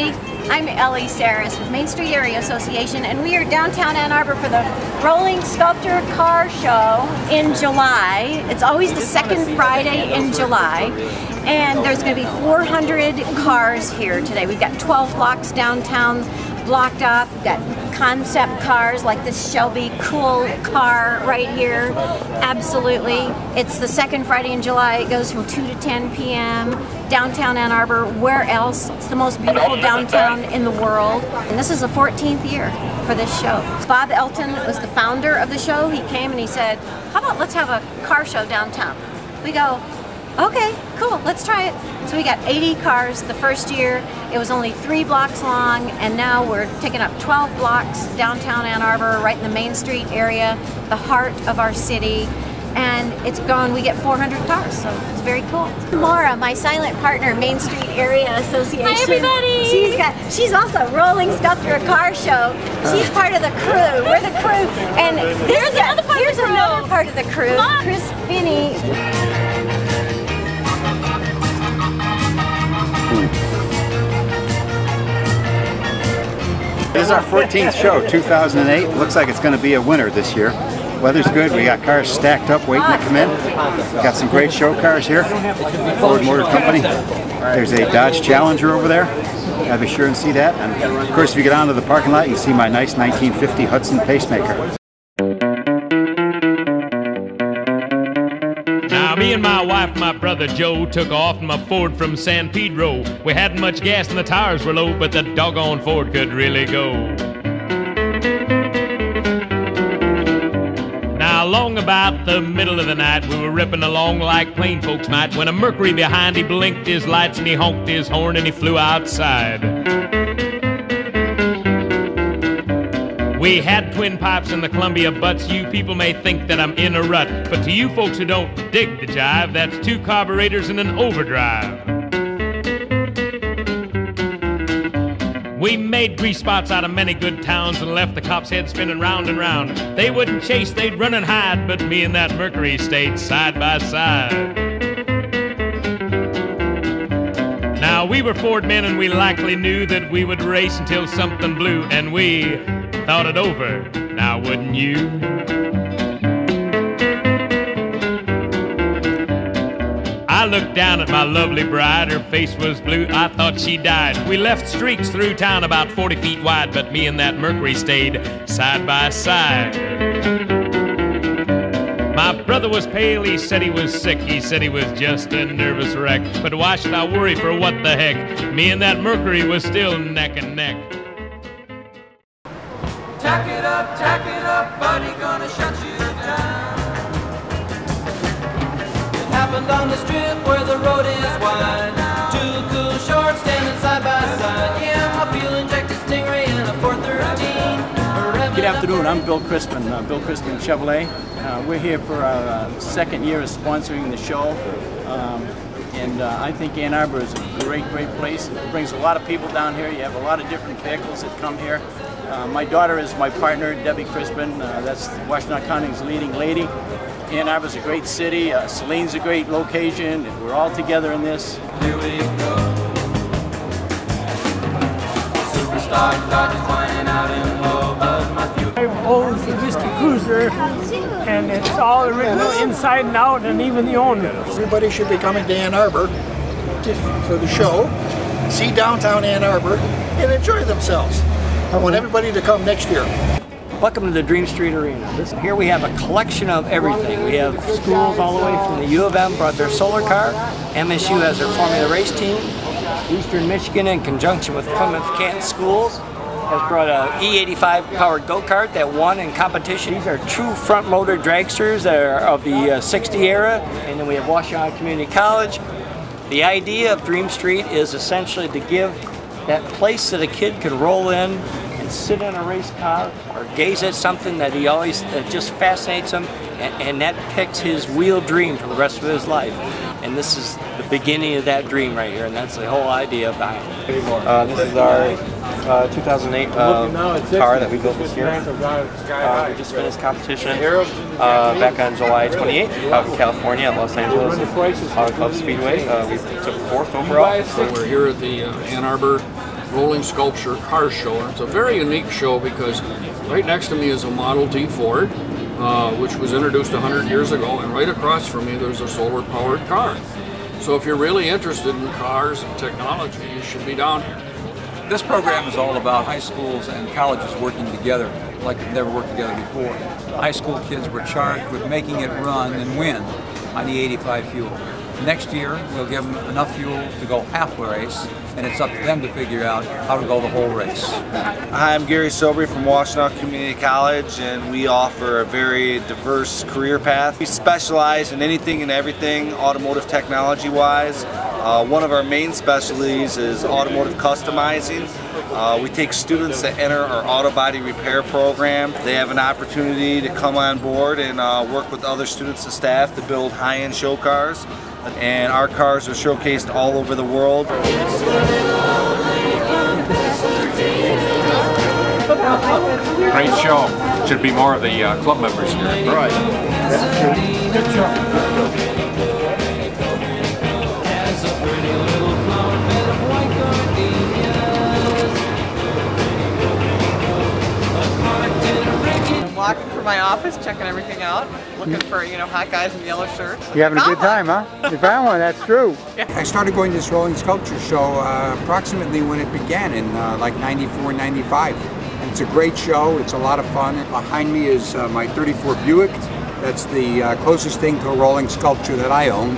everybody. I'm Ellie Serras with Main Street Area Association, and we are downtown Ann Arbor for the Rolling Sculpture Car Show in July. It's always the second Friday in July, and there's going to be 400 cars here today. We've got 12 blocks downtown blocked off. We've got concept cars like this Shelby cool car right here. Absolutely. It's the second Friday in July. It goes from 2 to 10 p.m. Downtown Ann Arbor. Where else? It's the most beautiful downtown in the world. And this is the 14th year for this show. Bob Elton was the founder of the show. He came and he said, how about let's have a car show downtown? We go, okay, cool, let's try it. So we got 80 cars the first year. It was only three blocks long, and now we're taking up 12 blocks downtown Ann Arbor, right in the Main Street area, the heart of our city. And it's gone, we get 400 cars, so it's very cool. Mara, my silent partner, Main Street Area Association. Hi, everybody! She's got, she's also rolling stuff to a car show. She's uh. part of the crew. We're the crew. And Here's guy- another part of here's the crew. another part of the crew. Chris Finney. This is our 14th show, 2008. Looks like it's going to be a winner this year. Weather's good. We got cars stacked up waiting to come in. We got some great show cars here. Ford Motor Company. There's a Dodge Challenger over there. I'll be sure and see that. And of course, if you get onto the parking lot, you see my nice 1950 Hudson pacemaker. Me and my wife my brother Joe took off in my Ford from San Pedro. We hadn't much gas and the tires were low, but the doggone Ford could really go. Now, along about the middle of the night, we were ripping along like plain folks might when a Mercury behind he blinked his lights and he honked his horn and he flew outside. We had twin pipes in the Columbia butts. You people may think that I'm in a rut, but to you folks who don't dig the jive, that's two carburetors and an overdrive. We made grease spots out of many good towns and left the cops' heads spinning round and round. They wouldn't chase, they'd run and hide, but me and that Mercury stayed side by side. Now, we were Ford men and we likely knew that we would race until something blew, and we thought it over. Now, wouldn't you? I looked down at my lovely bride, her face was blue, I thought she died. We left streaks through town about 40 feet wide, but me and that Mercury stayed side by side. My brother was pale, he said he was sick, he said he was just a nervous wreck. But why should I worry for what the heck? Me and that Mercury was still neck and neck. Tach it up, tach it up, buddy, gonna shut you down. It happened on the strip where the road is wide. Two cool shorts standing side by side. Yeah, my fuel injected Stingray in a 413. Good afternoon. I'm Bill Crispin, uh, Bill Crispin Chevrolet. Uh, we're here for our uh, second year of sponsoring the show. Um, and uh, I think Ann Arbor is a great, great place. It brings a lot of people down here. You have a lot of different vehicles that come here. Uh, my daughter is my partner, Debbie Crispin. Uh, that's Washtenaw County's leading lady. Ann Arbor's a great city. Uh, Saline's a great location. and We're all together in this. Here we go. Superstock Dodge whining out in low above my fuel. I own the Whiskey Cruiser, and it's all original inside and out, and even the owner. Everybody should be coming to Ann Arbor to, for the show, see downtown Ann Arbor, and enjoy themselves. I want everybody to come next year. Welcome to the Dream Street Arena. Here we have a collection of everything. We have schools all the way from the U of M brought their solar car. MSU has their Formula Race team. Eastern Michigan, in conjunction with Plymouth Canton Schools, has brought a E85 powered go-kart that won in competition. These are true front motor dragsters that are of the uh, 60 era. And then we have Washtenaw Community College. The idea of Dream Street is essentially to give that place that a kid could roll in and sit in a race car or gaze at something that he always that just fascinates him and, and that picks his wheel dream for the rest of his life. And this is the beginning of that dream right here, and that's the whole idea behind it. Uh, this is our uh, 2008 uh, car that we built this year. Uh, we just finished competition uh, back on July 28th out in California at Los Angeles Auto Club Speedway. Uh, we took fourth overall. So we're here at the uh, Ann Arbor Rolling Sculpture Car Show. And it's a very unique show because right next to me is a Model T Ford, uh, which was introduced 100 years ago, and right across from me there's a solar powered car. So if you're really interested in cars and technology, you should be down here. This program is all about high schools and colleges working together like they've never worked together before. High school kids were charged with making it run and win on the 85 fuel. Next year, we'll give them enough fuel to go half the race, and it's up to them to figure out how to go the whole race. Hi, I'm Gary Sobry from Washtenaw Community College, and we offer a very diverse career path. We specialize in anything and everything automotive technology-wise. Uh, one of our main specialties is automotive customizing. Uh, we take students that enter our auto body repair program. They have an opportunity to come on board and uh, work with other students and staff to build high-end show cars. And our cars are showcased all over the world. Great show. Should be more of the uh, club members here. Right. Good show. My office, checking everything out, looking for, you know, hot guys in yellow shirts. You're having a good time, huh? You found one, that's true. I started going to this rolling sculpture show uh, approximately when it began in uh, like 94, 95. And it's a great show, it's a lot of fun. Behind me is uh, my 34 Buick. That's the uh, closest thing to a rolling sculpture that I own.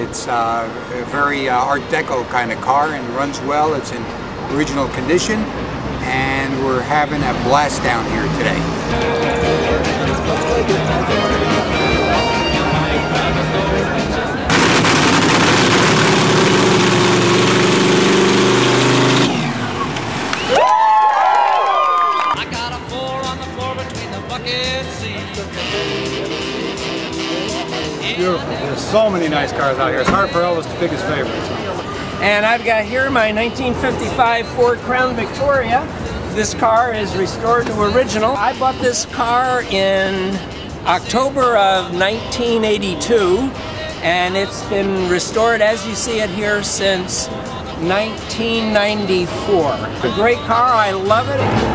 It's uh, a very uh, Art Deco kind of car and runs well. It's in original condition and we're having a blast down here today. Beautiful. There's so many nice cars out here. It's hard for Elvis to pick his favorites. And I've got here my 1955 Ford Crown Victoria. This car is restored to original. I bought this car in October of 1982 and it's been restored as you see it here since 1994. A great car, I love it.